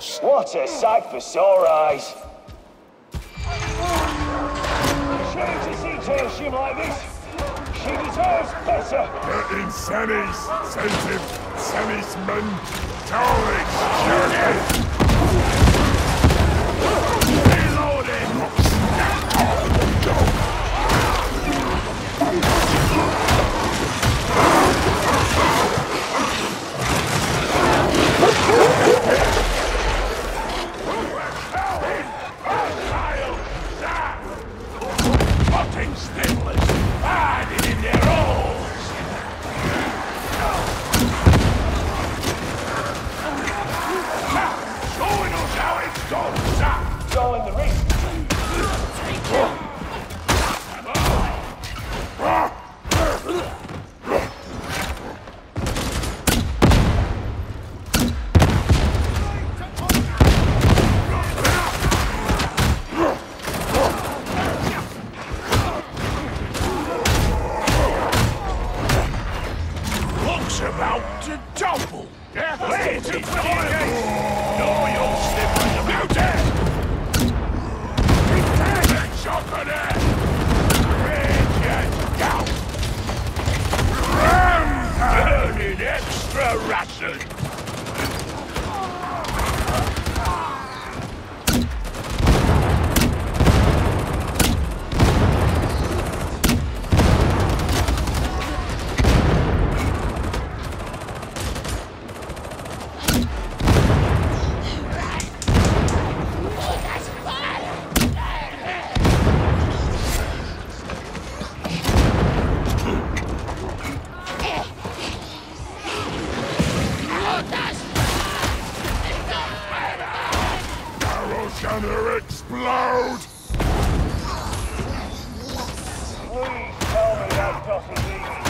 What a sight for sore eyes. Shame to see Tailshim like this. She deserves better. The insanities sent him. Sammy's men. shoot Junior. Hostile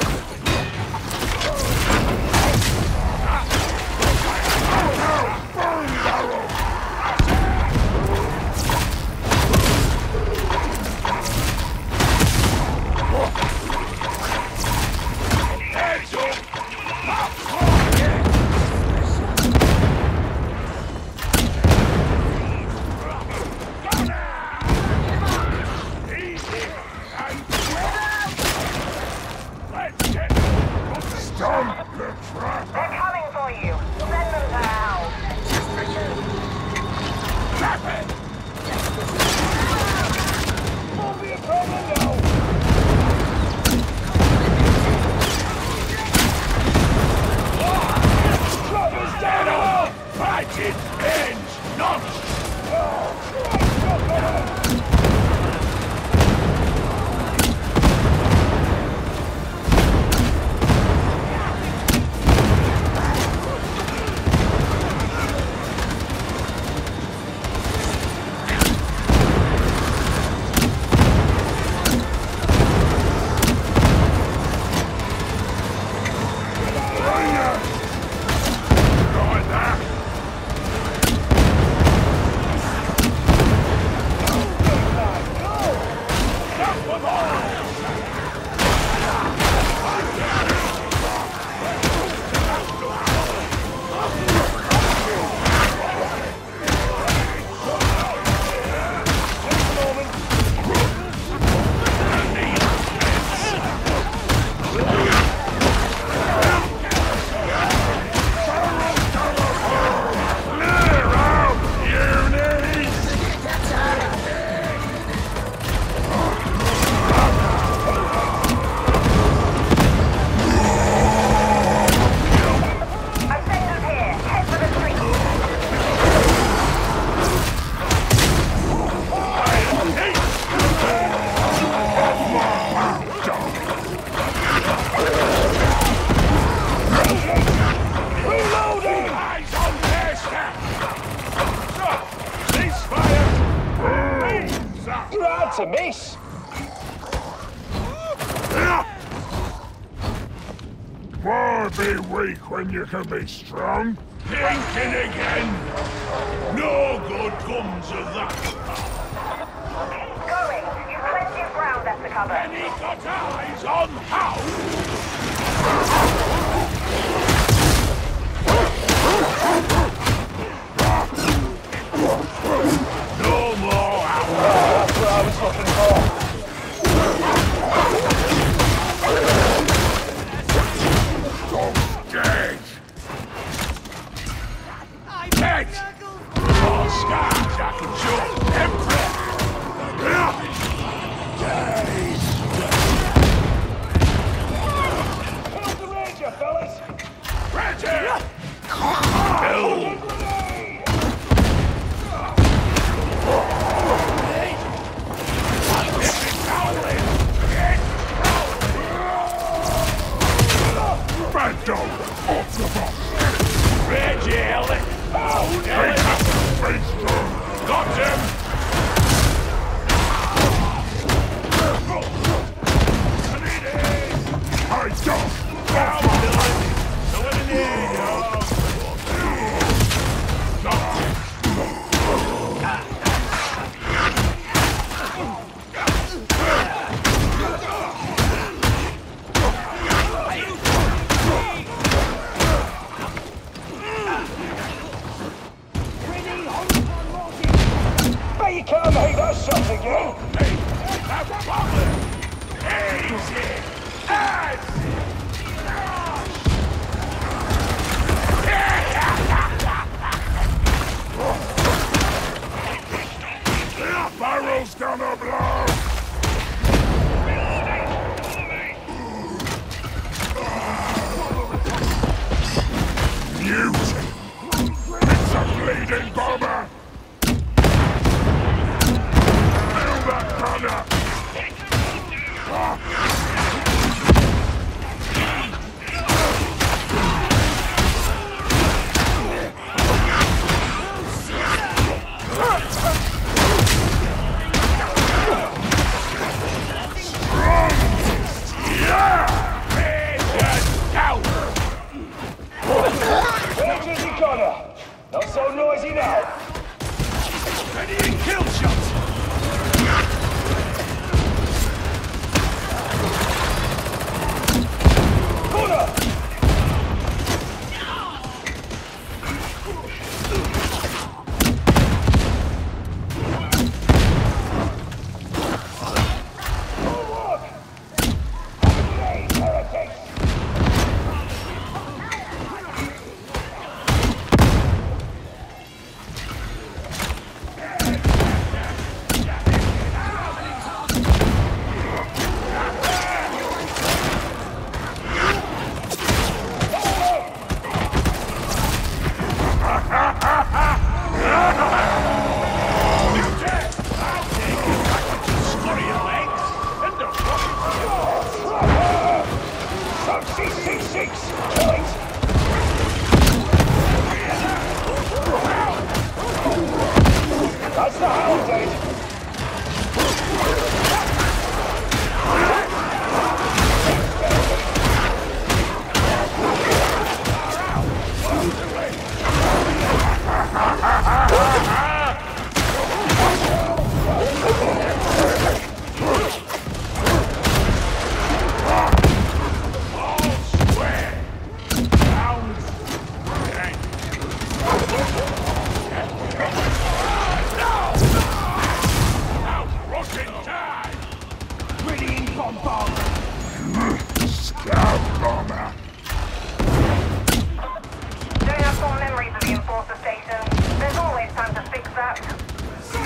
when you can be strong? Thinking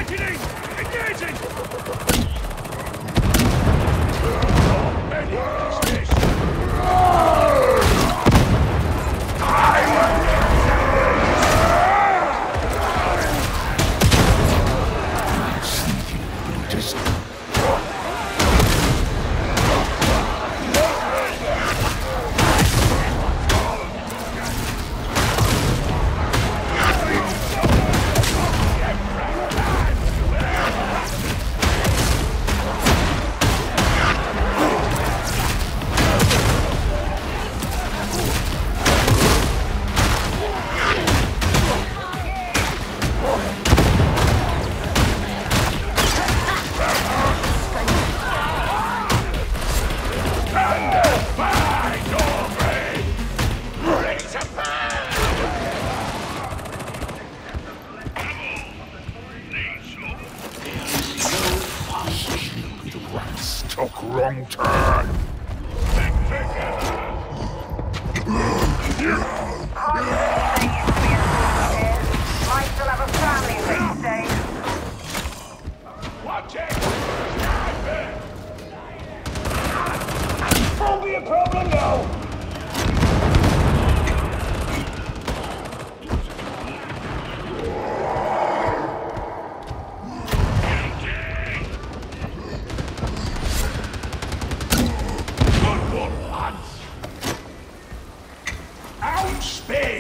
Awakening! Engaging! Oh, many!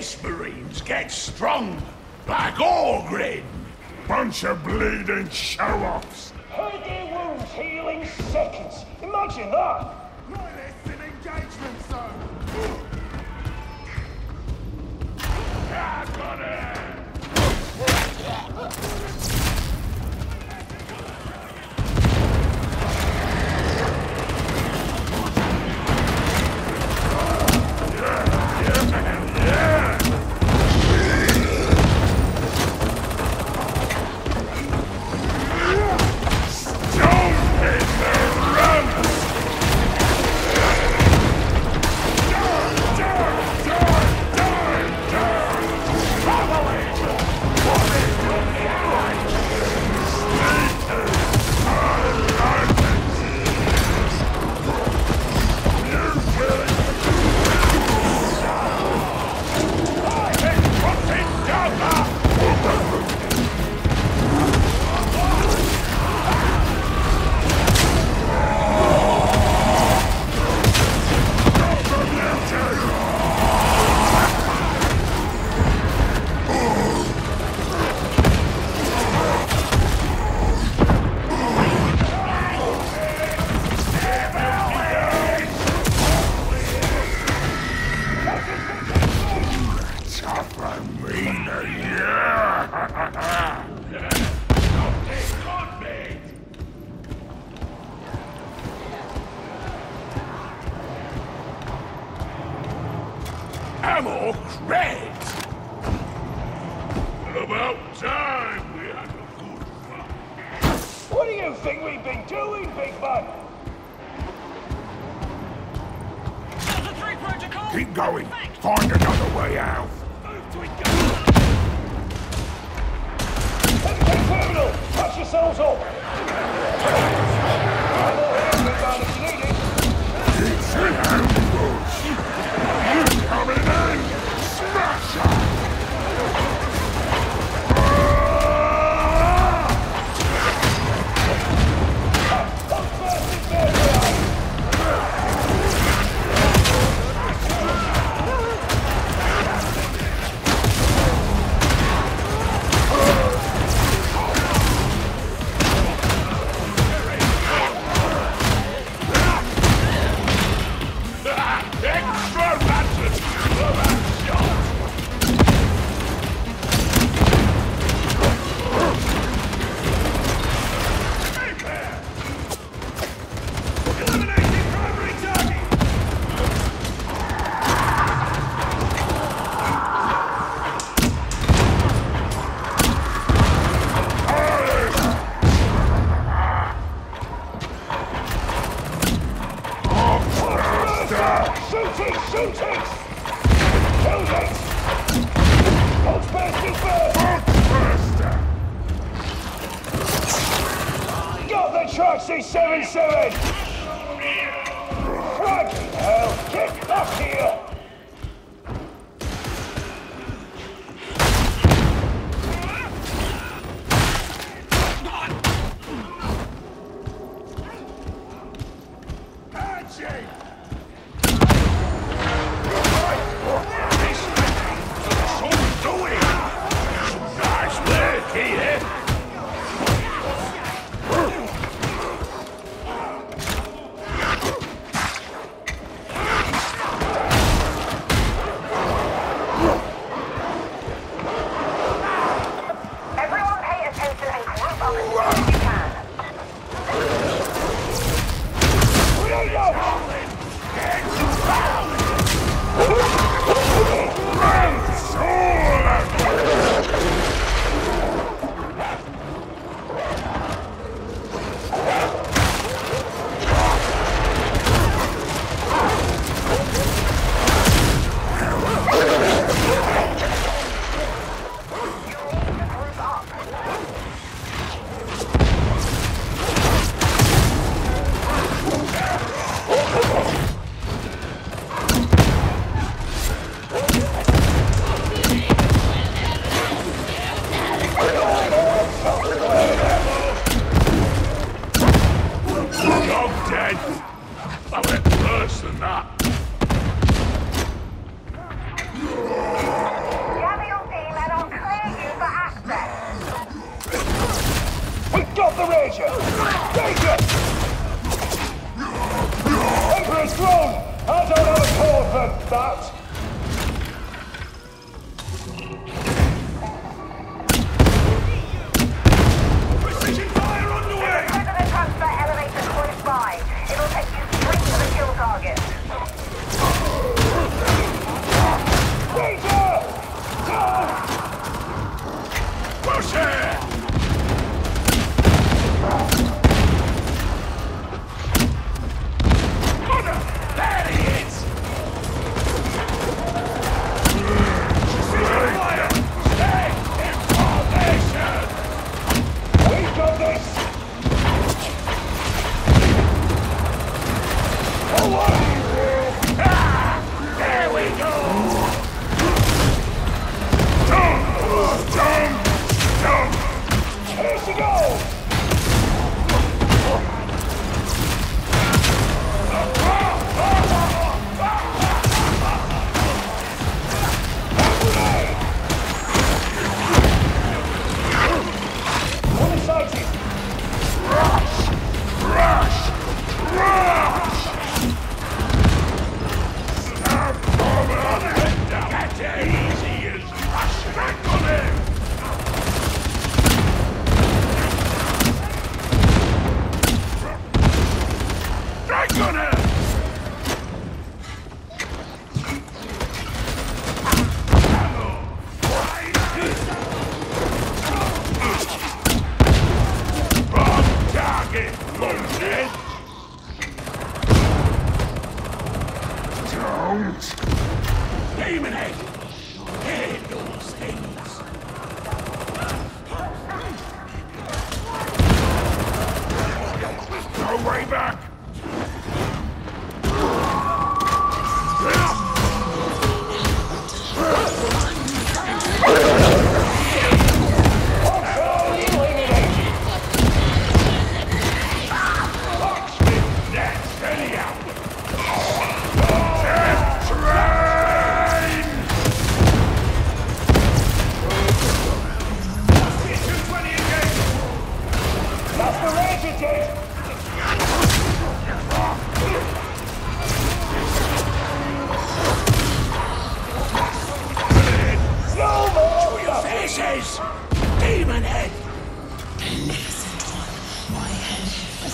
Space Marines get strong, like Ogryn. Bunch of bleeding show-offs. Hide their wounds, healing seconds. Imagine that. Loyalists in engagement zone. I got it.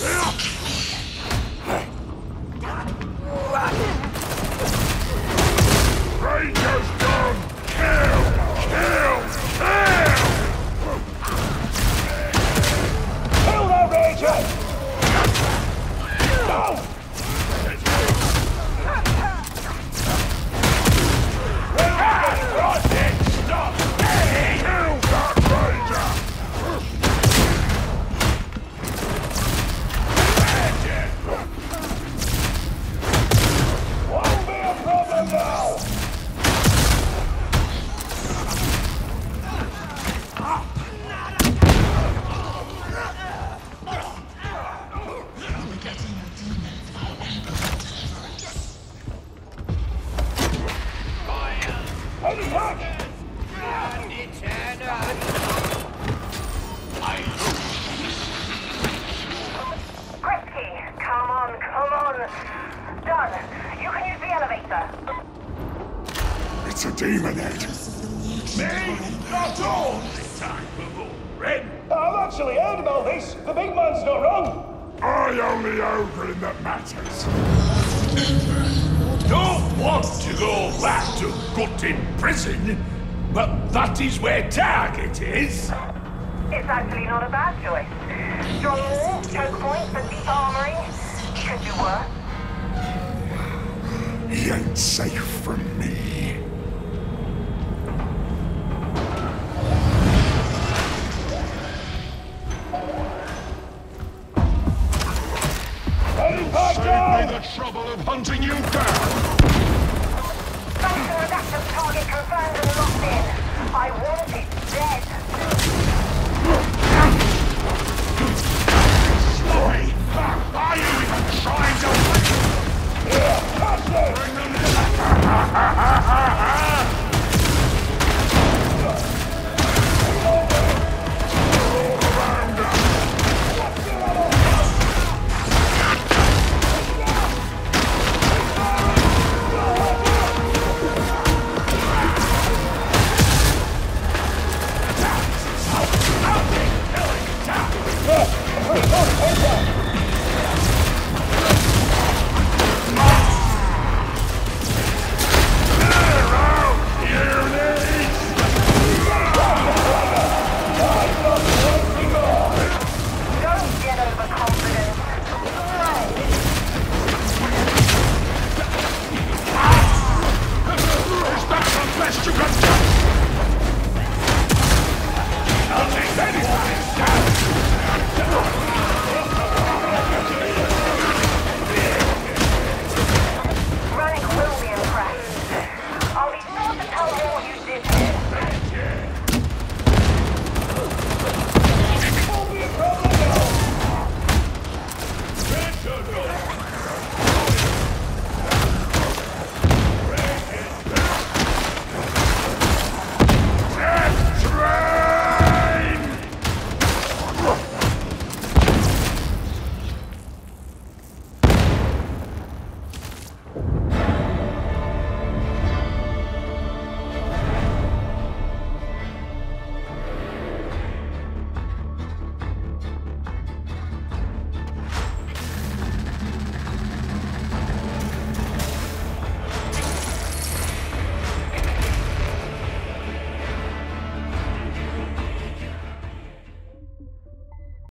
Yeah. That is where target is? It's actually not a bad choice. Strong wall, choke point, and deep armory. Could do worse. He ain't safe from me.